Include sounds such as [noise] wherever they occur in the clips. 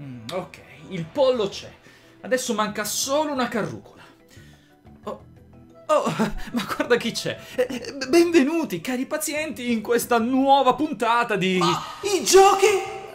Mm, ok, il pollo c'è. Adesso manca solo una carrucola. Oh, oh, [laughs] ma guarda chi c'è. Eh, Benvenuti, cari pazienti, in questa nuova puntata di... I giochi?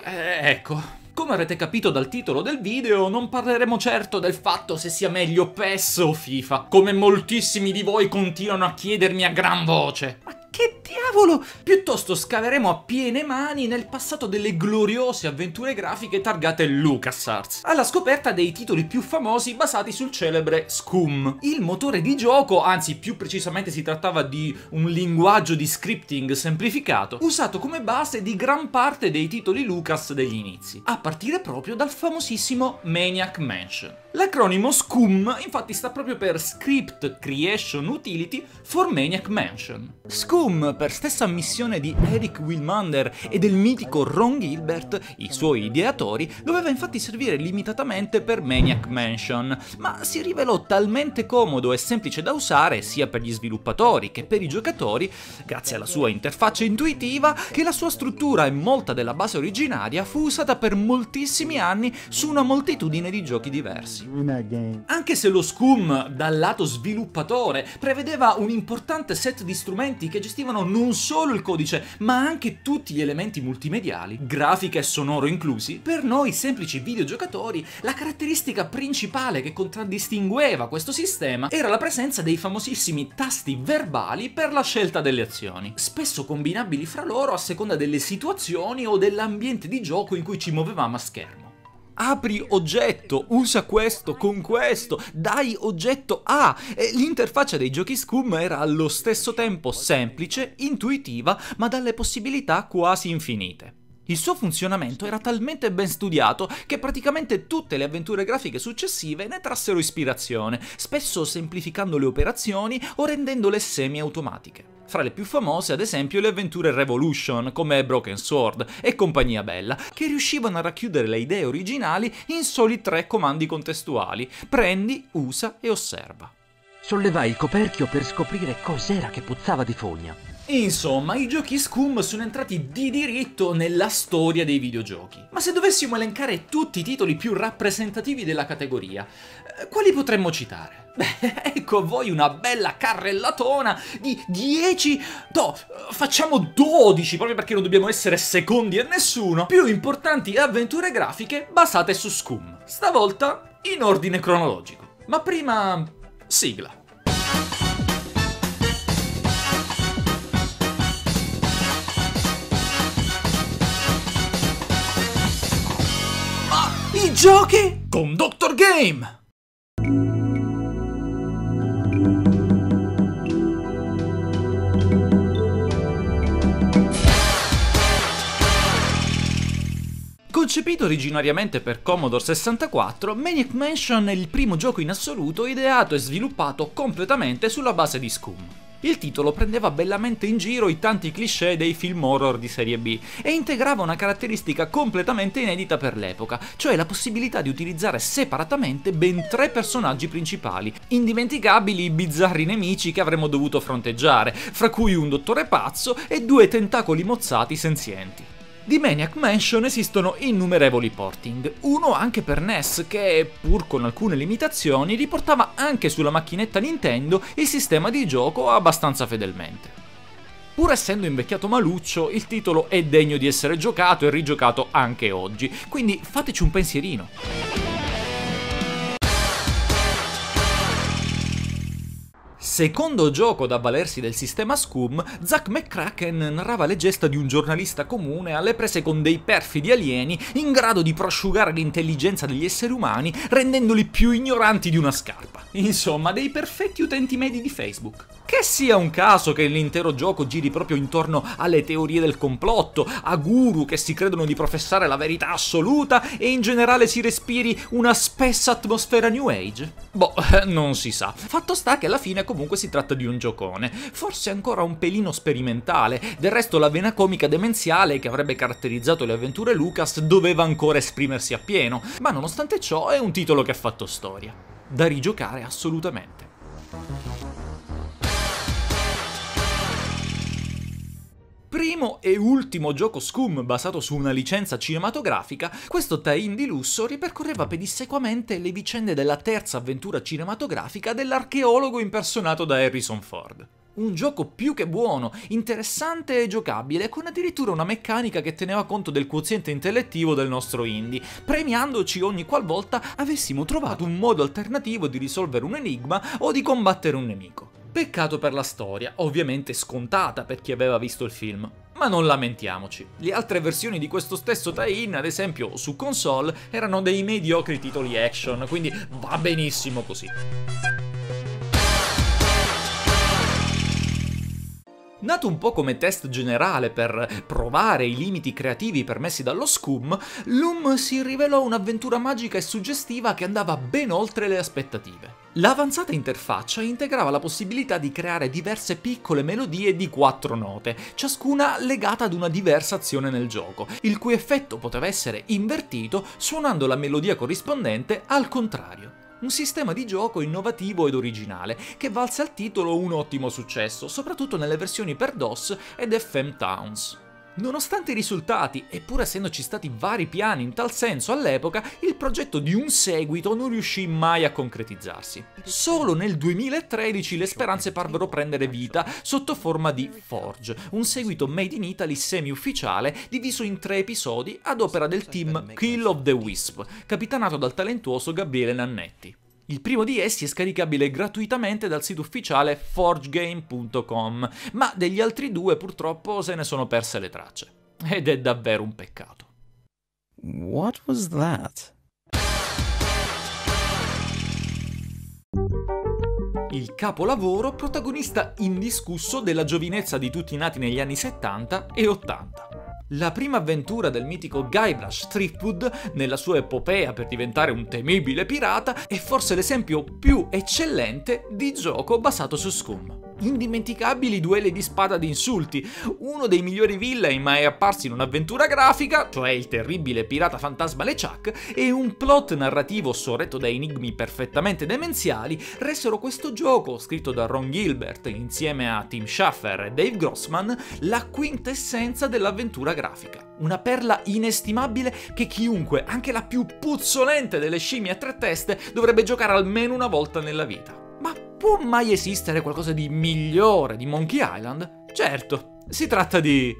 Eh, ecco. Come avrete capito dal titolo del video, non parleremo certo del fatto se sia meglio PES o FIFA, come moltissimi di voi continuano a chiedermi a gran voce. Ma che diavolo? Piuttosto scaveremo a piene mani nel passato delle gloriose avventure grafiche targate LucasArts, alla scoperta dei titoli più famosi basati sul celebre Scum. Il motore di gioco, anzi più precisamente si trattava di un linguaggio di scripting semplificato, usato come base di gran parte dei titoli Lucas degli inizi, a partire proprio dal famosissimo Maniac Mansion. L'acronimo SCUM infatti sta proprio per Script Creation Utility for Maniac Mansion. SCUM, per stessa ammissione di Eric Wilmander e del mitico Ron Gilbert, i suoi ideatori, doveva infatti servire limitatamente per Maniac Mansion, ma si rivelò talmente comodo e semplice da usare sia per gli sviluppatori che per i giocatori, grazie alla sua interfaccia intuitiva, che la sua struttura e molta della base originaria fu usata per moltissimi anni su una moltitudine di giochi diversi. Anche se lo Scum, dal lato sviluppatore, prevedeva un importante set di strumenti che gestivano non solo il codice, ma anche tutti gli elementi multimediali, grafica e sonoro inclusi, per noi semplici videogiocatori la caratteristica principale che contraddistingueva questo sistema era la presenza dei famosissimi tasti verbali per la scelta delle azioni, spesso combinabili fra loro a seconda delle situazioni o dell'ambiente di gioco in cui ci muovevamo a schermo apri oggetto, usa questo con questo, dai oggetto A. E l'interfaccia dei giochi Scum era allo stesso tempo semplice, intuitiva, ma dalle possibilità quasi infinite. Il suo funzionamento era talmente ben studiato che praticamente tutte le avventure grafiche successive ne trassero ispirazione, spesso semplificando le operazioni o rendendole semi-automatiche. Fra le più famose, ad esempio, le avventure Revolution, come Broken Sword e compagnia bella, che riuscivano a racchiudere le idee originali in soli tre comandi contestuali: prendi, usa e osserva. Sollevai il coperchio per scoprire cos'era che puzzava di fogna. Insomma, i giochi Scum sono entrati di diritto nella storia dei videogiochi. Ma se dovessimo elencare tutti i titoli più rappresentativi della categoria, eh, quali potremmo citare? [laughs] Beh, ecco a voi una bella carrellatona di 10, no, facciamo 12, proprio perché non dobbiamo essere secondi a nessuno, più importanti avventure grafiche basate su Scum. Stavolta in ordine cronologico. Ma prima, sigla. Giochi? Con Dr. Game! Concepito originariamente per Commodore 64, Maniac Mansion è il primo gioco in assoluto ideato e sviluppato completamente sulla base di Scum. Il titolo prendeva bellamente in giro i tanti cliché dei film horror di serie B e integrava una caratteristica completamente inedita per l'epoca, cioè la possibilità di utilizzare separatamente ben tre personaggi principali, indimenticabili i bizzarri nemici che avremmo dovuto fronteggiare, fra cui un dottore pazzo e due tentacoli mozzati senzienti. Di Maniac Mansion esistono innumerevoli porting, uno anche per NES che, pur con alcune limitazioni, riportava anche sulla macchinetta Nintendo il sistema di gioco abbastanza fedelmente. Pur essendo invecchiato maluccio, il titolo è degno di essere giocato e rigiocato anche oggi, quindi fateci un pensierino. Secondo gioco ad avvalersi del sistema Scum, Zack McCracken narrava le gesta di un giornalista comune alle prese con dei perfidi alieni in grado di prosciugare l'intelligenza degli esseri umani rendendoli più ignoranti di una scarpa. Insomma, dei perfetti utenti medi di Facebook. Che sia un caso che l'intero gioco giri proprio intorno alle teorie del complotto, a guru che si credono di professare la verità assoluta e in generale si respiri una spessa atmosfera New Age? Boh, [laughs] non si sa. Fatto sta che alla fine comunque si tratta di un giocone, forse ancora un pelino sperimentale, del resto la vena comica demenziale che avrebbe caratterizzato le avventure Lucas doveva ancora esprimersi appieno, ma nonostante ciò è un titolo che ha fatto storia. Da rigiocare assolutamente. Primo e ultimo gioco Scum basato su una licenza cinematografica, questo tie-in di lusso ripercorreva pedissequamente le vicende della terza avventura cinematografica dell'archeologo impersonato da Harrison Ford. Un gioco più che buono, interessante e giocabile, con addirittura una meccanica che teneva conto del quoziente intellettivo del nostro indie, premiandoci ogni qualvolta avessimo trovato un modo alternativo di risolvere un enigma o di combattere un nemico. Peccato per la storia, ovviamente scontata per chi aveva visto il film. Ma non lamentiamoci. Le altre versioni di questo stesso tie-in, ad esempio su console, erano dei mediocri titoli action, quindi va benissimo così. Nato un po' come test generale per provare i limiti creativi permessi dallo Scum, Loom si rivelò un'avventura magica e suggestiva che andava ben oltre le aspettative. L'avanzata interfaccia integrava la possibilità di creare diverse piccole melodie di quattro note, ciascuna legata ad una diversa azione nel gioco, il cui effetto poteva essere invertito suonando la melodia corrispondente al contrario. Un sistema di gioco innovativo ed originale, che valse al titolo un ottimo successo, soprattutto nelle versioni per DOS ed FM Towns. Nonostante i risultati, e pur essendoci stati vari piani in tal senso all'epoca, il progetto di un seguito non riuscì mai a concretizzarsi. Solo nel 2013 le speranze parvero prendere vita sotto forma di Forge, un seguito made in Italy semi-ufficiale diviso in tre episodi ad opera del team Kill of the Wisp, capitanato dal talentuoso Gabriele Nannetti. Il primo di essi è scaricabile gratuitamente dal sito ufficiale forgegame.com, ma degli altri due purtroppo se ne sono perse le tracce. Ed è davvero un peccato. What was that? Il capolavoro protagonista indiscusso della giovinezza di tutti i nati negli anni 70 e 80. La prima avventura del mitico Guybrush Threepwood nella sua epopea per diventare un temibile pirata è forse l'esempio più eccellente di gioco basato su Scum. Indimenticabili duelli di spada di insulti, uno dei migliori villain mai apparsi in un'avventura grafica, cioè il terribile pirata fantasma LeChuck, e un plot narrativo sorretto da enigmi perfettamente demenziali resero questo gioco, scritto da Ron Gilbert insieme a Tim Schafer e Dave Grossman, la quintessenza dell'avventura grafica. Una perla inestimabile che chiunque, anche la più puzzolente delle scimmie a tre teste, dovrebbe giocare almeno una volta nella vita. Ma può mai esistere qualcosa di migliore di Monkey Island? Certo, si tratta di...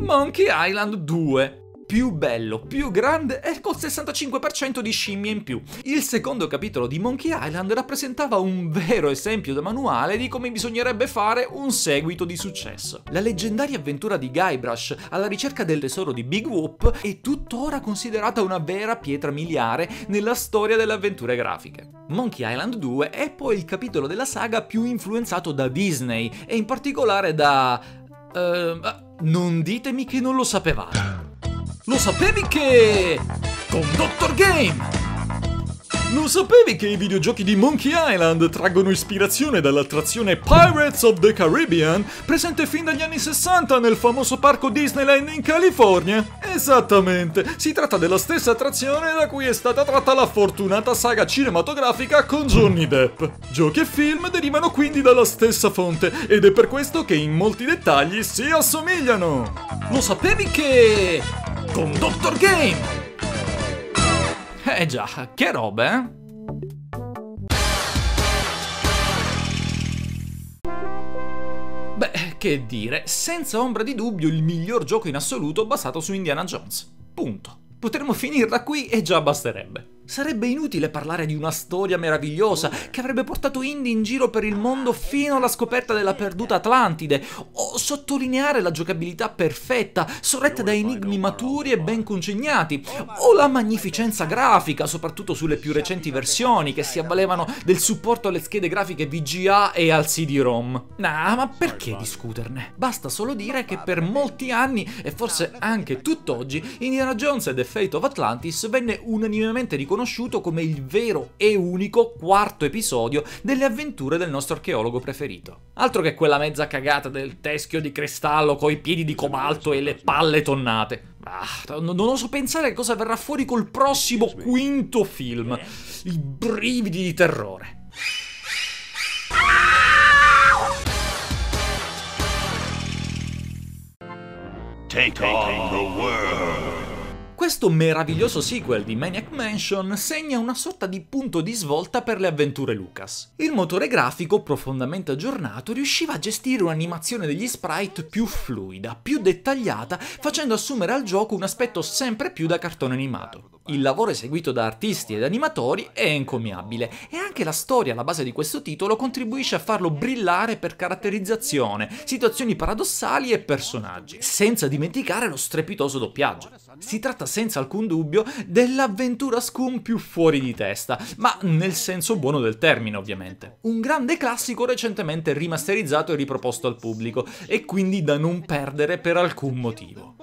Monkey Island 2 più bello, più grande e col 65% di scimmie in più. Il secondo capitolo di Monkey Island rappresentava un vero esempio da manuale di come bisognerebbe fare un seguito di successo. La leggendaria avventura di Guybrush alla ricerca del tesoro di Big Whoop è tuttora considerata una vera pietra miliare nella storia delle avventure grafiche. Monkey Island 2 è poi il capitolo della saga più influenzato da Disney e in particolare da... Uh, non ditemi che non lo sapevate. Lo sapevi che... con Dr. Game! Lo sapevi che i videogiochi di Monkey Island traggono ispirazione dall'attrazione Pirates of the Caribbean, presente fin dagli anni 60 nel famoso parco Disneyland in California? Esattamente, si tratta della stessa attrazione da cui è stata tratta la fortunata saga cinematografica con Johnny Depp. Giochi e film derivano quindi dalla stessa fonte ed è per questo che in molti dettagli si assomigliano. Lo sapevi che con Dr. Game. Eh già, che roba, eh? Beh, che dire, senza ombra di dubbio il miglior gioco in assoluto basato su Indiana Jones. Punto. Potremmo finirla qui e già basterebbe. Sarebbe inutile parlare di una storia meravigliosa che avrebbe portato Indy in giro per il mondo fino alla scoperta della perduta Atlantide, o sottolineare la giocabilità perfetta, sorretta da enigmi maturi e ben congegnati, o la magnificenza grafica, soprattutto sulle più recenti versioni che si avvalevano del supporto alle schede grafiche VGA e al CD-ROM. Nah, ma perché discuterne? Basta solo dire che per molti anni, e forse anche tutt'oggi, Indiana Jones e The Fate of Atlantis venne unanimemente riconosciuto riconosciuto come il vero e unico quarto episodio delle avventure del nostro archeologo preferito. Altro che quella mezza cagata del teschio di cristallo coi piedi di cobalto e le palle tonnate. Ah, non oso pensare a cosa verrà fuori col prossimo quinto film. I brividi di terrore. Take on the world. Questo meraviglioso sequel di Maniac Mansion segna una sorta di punto di svolta per le avventure Lucas. Il motore grafico, profondamente aggiornato, riusciva a gestire un'animazione degli sprite più fluida, più dettagliata, facendo assumere al gioco un aspetto sempre più da cartone animato. Il lavoro eseguito da artisti ed animatori è encomiabile e anche la storia alla base di questo titolo contribuisce a farlo brillare per caratterizzazione, situazioni paradossali e personaggi, senza dimenticare lo strepitoso doppiaggio. Si tratta senza alcun dubbio dell'avventura Scum più fuori di testa, ma nel senso buono del termine ovviamente. Un grande classico recentemente rimasterizzato e riproposto al pubblico, e quindi da non perdere per alcun motivo.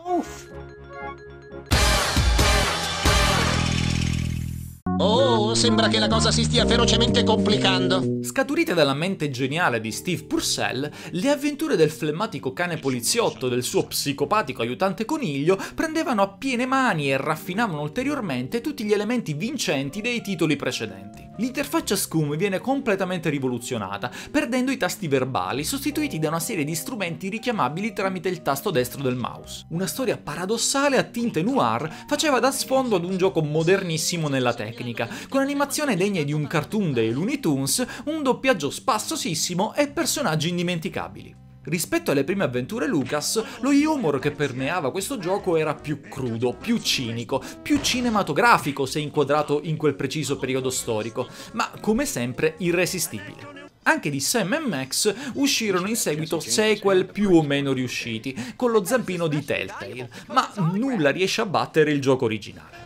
Oh, sembra che la cosa si stia ferocemente complicando. Scaturite dalla mente geniale di Steve Purcell, le avventure del flemmatico cane poliziotto e del suo psicopatico aiutante coniglio prendevano a piene mani e raffinavano ulteriormente tutti gli elementi vincenti dei titoli precedenti. L'interfaccia Scum viene completamente rivoluzionata, perdendo i tasti verbali, sostituiti da una serie di strumenti richiamabili tramite il tasto destro del mouse. Una storia paradossale a tinte noir faceva da sfondo ad un gioco modernissimo nella tecnica con animazione degne di un cartoon dei Looney Tunes, un doppiaggio spassosissimo e personaggi indimenticabili. Rispetto alle prime avventure Lucas, lo humor che permeava questo gioco era più crudo, più cinico, più cinematografico se inquadrato in quel preciso periodo storico, ma come sempre irresistibile. Anche di Sam e Max uscirono in seguito sequel più o meno riusciti, con lo zampino di Telltale, ma nulla riesce a battere il gioco originale.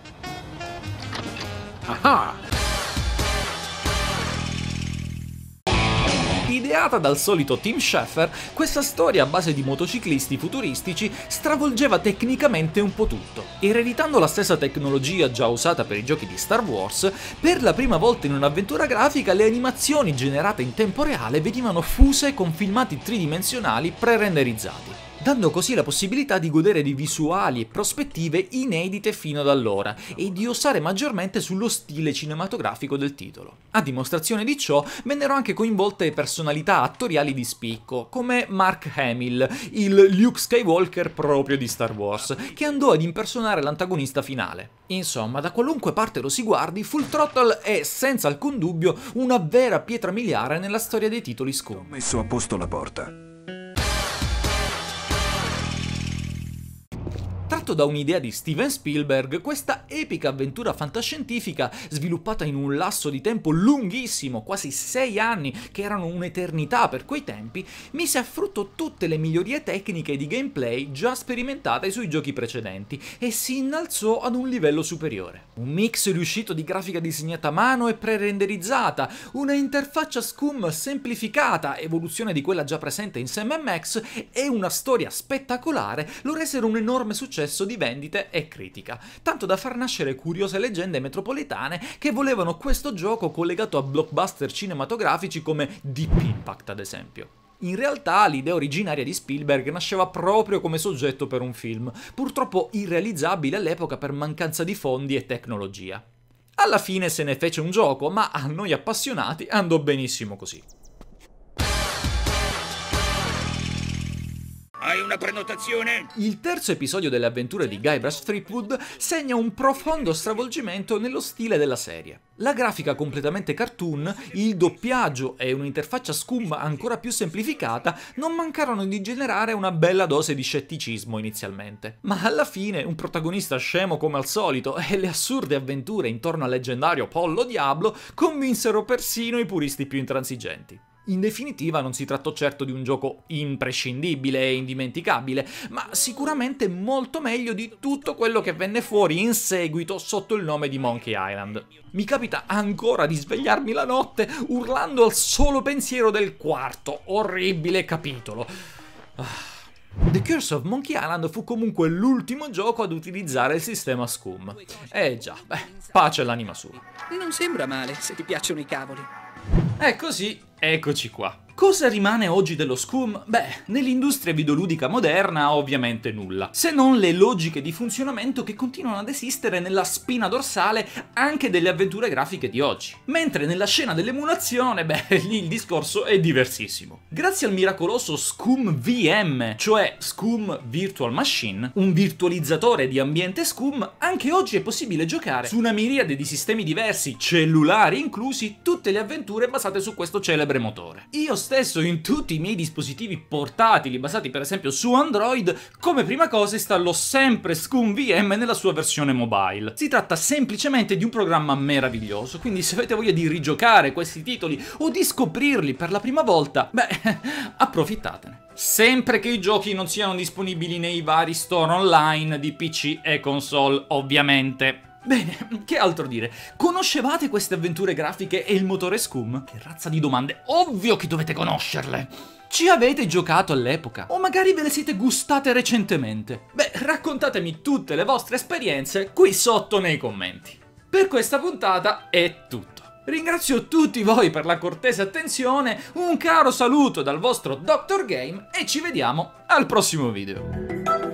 Ah! Ideata dal solito Tim Schafer, questa storia a base di motociclisti futuristici stravolgeva tecnicamente un po' tutto. Ereditando la stessa tecnologia già usata per i giochi di Star Wars, per la prima volta in un'avventura grafica le animazioni generate in tempo reale venivano fuse con filmati tridimensionali pre-renderizzati dando così la possibilità di godere di visuali e prospettive inedite fino ad allora e di osare maggiormente sullo stile cinematografico del titolo. A dimostrazione di ciò vennero anche coinvolte personalità attoriali di spicco, come Mark Hamill, il Luke Skywalker proprio di Star Wars, che andò ad impersonare l'antagonista finale. Insomma, da qualunque parte lo si guardi, Full Throttle è senza alcun dubbio una vera pietra miliare nella storia dei titoli Scum. Ho messo a posto la porta. Tratto da un'idea di Steven Spielberg, questa epica avventura fantascientifica, sviluppata in un lasso di tempo lunghissimo, quasi sei anni, che erano un'eternità per quei tempi, mise a frutto tutte le migliorie tecniche di gameplay già sperimentate sui giochi precedenti e si innalzò ad un livello superiore. Un mix riuscito di grafica disegnata a mano e pre-renderizzata, una interfaccia Scum semplificata, evoluzione di quella già presente in Sam Max e una storia spettacolare lo resero un enorme successo successo di vendite e critica, tanto da far nascere curiose leggende metropolitane che volevano questo gioco collegato a blockbuster cinematografici come Deep Impact ad esempio. In realtà l'idea originaria di Spielberg nasceva proprio come soggetto per un film, purtroppo irrealizzabile all'epoca per mancanza di fondi e tecnologia. Alla fine se ne fece un gioco, ma a noi appassionati andò benissimo così. Hai una prenotazione? Il terzo episodio delle avventure di Guybrush Threepwood segna un profondo stravolgimento nello stile della serie. La grafica completamente cartoon, il doppiaggio e un'interfaccia scum ancora più semplificata non mancarono di generare una bella dose di scetticismo inizialmente. Ma alla fine un protagonista scemo come al solito e le assurde avventure intorno al leggendario Pollo Diablo convinsero persino i puristi più intransigenti. In definitiva non si trattò certo di un gioco imprescindibile e indimenticabile, ma sicuramente molto meglio di tutto quello che venne fuori in seguito sotto il nome di Monkey Island. Mi capita ancora di svegliarmi la notte urlando al solo pensiero del quarto orribile capitolo. Ah. The Curse of Monkey Island fu comunque l'ultimo gioco ad utilizzare il sistema Scum. Eh già, beh, pace all'anima sua. Non sembra male se ti piacciono i cavoli. E così, eccoci qua. Cosa rimane oggi dello Scum? Beh, nell'industria videoludica moderna ovviamente nulla, se non le logiche di funzionamento che continuano ad esistere nella spina dorsale anche delle avventure grafiche di oggi. Mentre nella scena dell'emulazione, beh, [laughs] lì il discorso è diversissimo. Grazie al miracoloso Scum VM, cioè Scum Virtual Machine, un virtualizzatore di ambiente Scum, anche oggi è possibile giocare su una miriade di sistemi diversi, cellulari inclusi, tutte le avventure basate su questo celebre motore. Io stesso in tutti i miei dispositivi portatili basati per esempio su Android, come prima cosa installo sempre Scum VM nella sua versione mobile. Si tratta semplicemente di un programma meraviglioso, quindi se avete voglia di rigiocare questi titoli o di scoprirli per la prima volta, beh, [laughs] approfittatene. Sempre che i giochi non siano disponibili nei vari store online di PC e console, ovviamente. Bene, che altro dire? Conoscevate queste avventure grafiche e il motore Scum? Che razza di domande? Ovvio che dovete conoscerle! Ci avete giocato all'epoca? O magari ve le siete gustate recentemente? Beh, raccontatemi tutte le vostre esperienze qui sotto nei commenti. Per questa puntata è tutto. Ringrazio tutti voi per la cortese attenzione, un caro saluto dal vostro Dr. Game e ci vediamo al prossimo video.